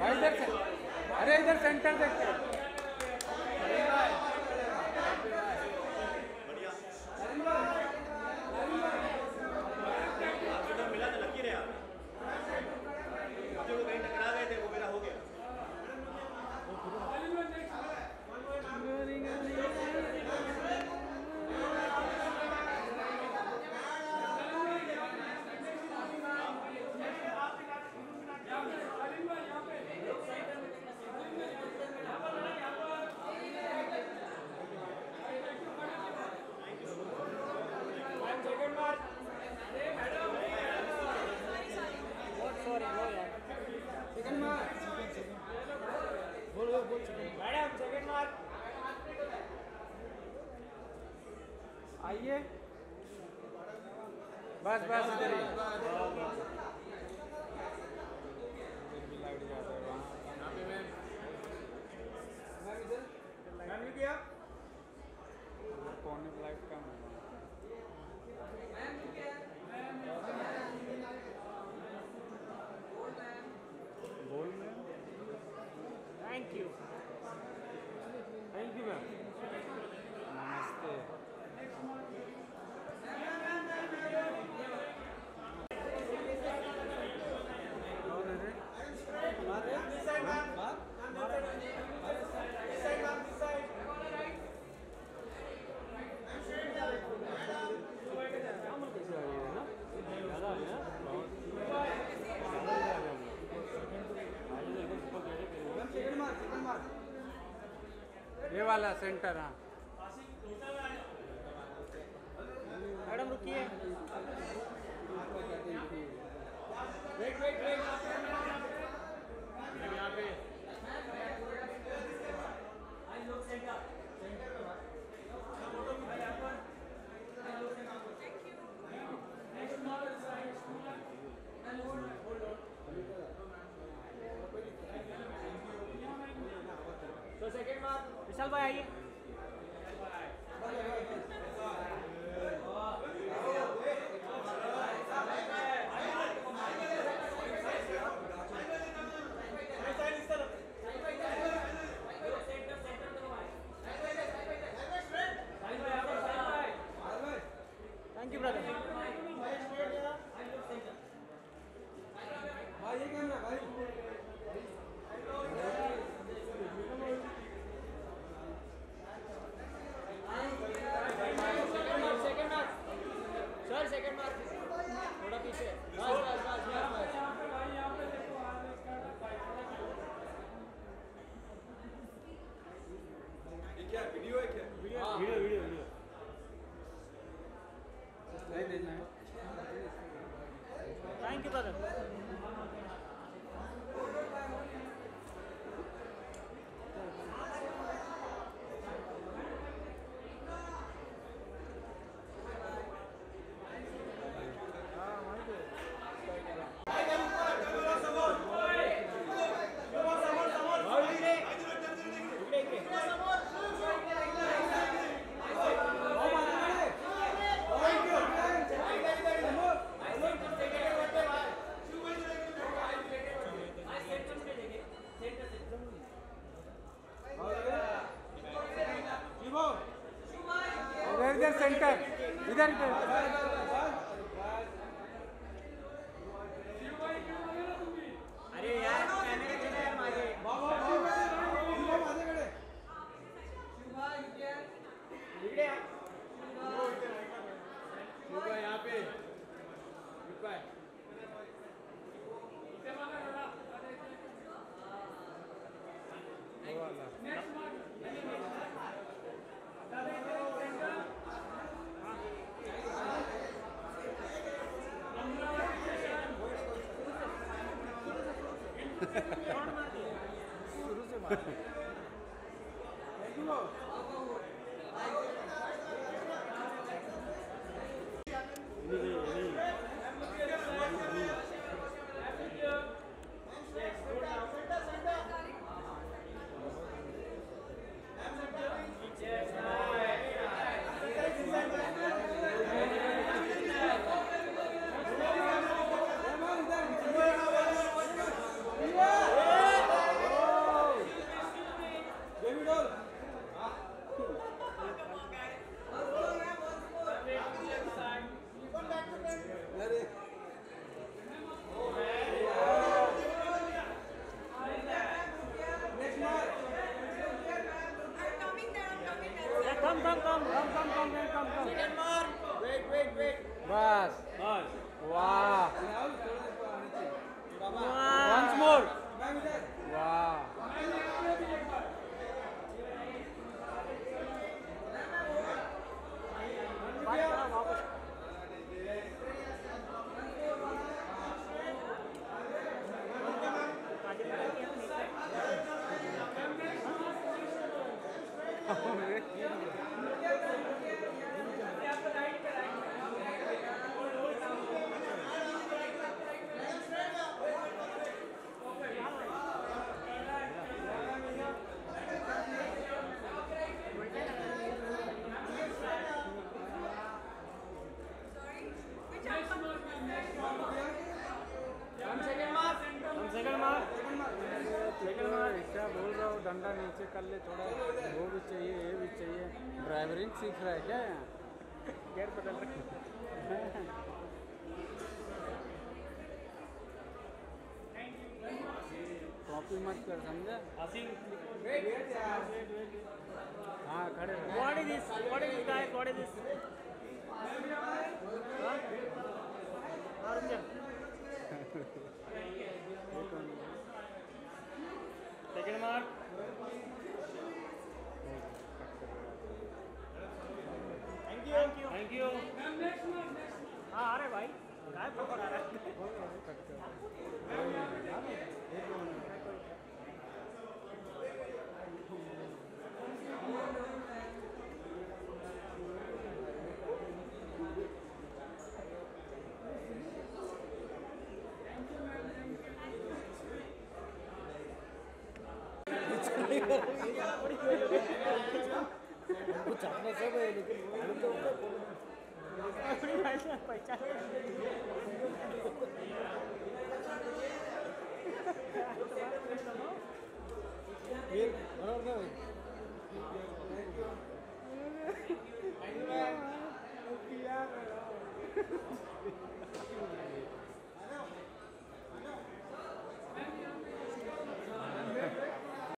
भाई इधर से। अरे इधर सेंटर देखते हैं आइए। बस बस। इधर ही वाला सेंटर हाँ। मैडम रुकिए। वेट यहाँ पे। vai aí. सेंटर। इधर इधर। Next one. शुरू से डंडा नीचे कर ले थोड़ा वो भी चाहिए, ये भी चाहिए ड्राइवरिंग सीख रहा है क्या यहाँ गेयर बदल रहे कॉपी मत कर, समझा हाँ खड़े। What is this? What is this guy? What is this? Arunja. 장난삼아 이렇게 아름다운 거 보는 우리 말하는 거 있잖아. वीर बराबर Yeah.